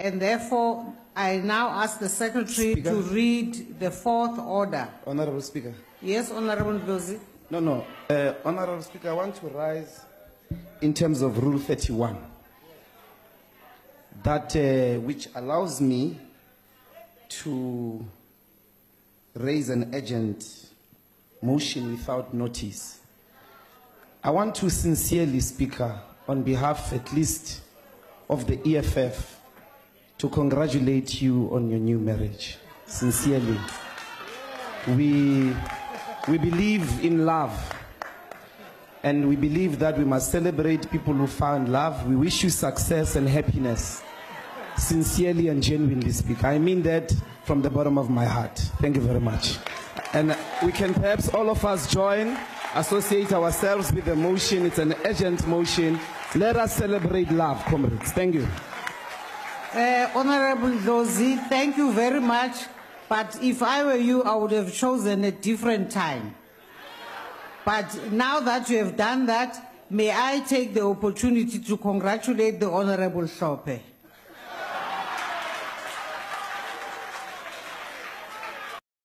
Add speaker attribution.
Speaker 1: And therefore, I now ask the secretary
Speaker 2: Speaker.
Speaker 1: to read the fourth order.
Speaker 2: Honorable Speaker.
Speaker 1: Yes, Honorable Ndlozi?
Speaker 2: No, no. Uh, Honorable Speaker, I want to rise in terms of Rule 31, that uh, which allows me to raise an urgent motion without notice. I want to sincerely, Speaker, on behalf at least of the EFF, to congratulate you on your new marriage. Sincerely. We, we believe in love. And we believe that we must celebrate people who found love. We wish you success and happiness. Sincerely and genuinely speak. I mean that from the bottom of my heart. Thank you very much. And we can perhaps all of us join, associate ourselves with the motion. It's an urgent motion. Let us celebrate love, comrades. Thank you.
Speaker 1: Uh, Honorable Ndlozi, thank you very much. But if I were you, I would have chosen a different time. But now that you have done that, may I take the opportunity to congratulate the Honorable Shope?